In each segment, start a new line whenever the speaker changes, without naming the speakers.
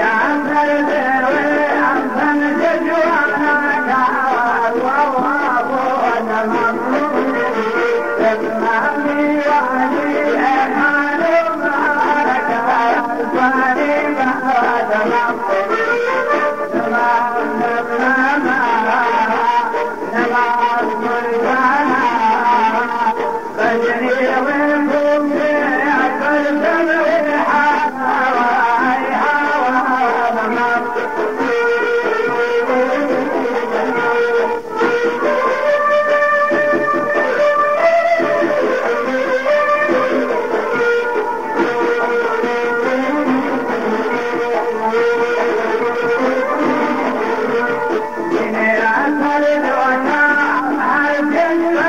آ پرے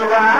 Silva.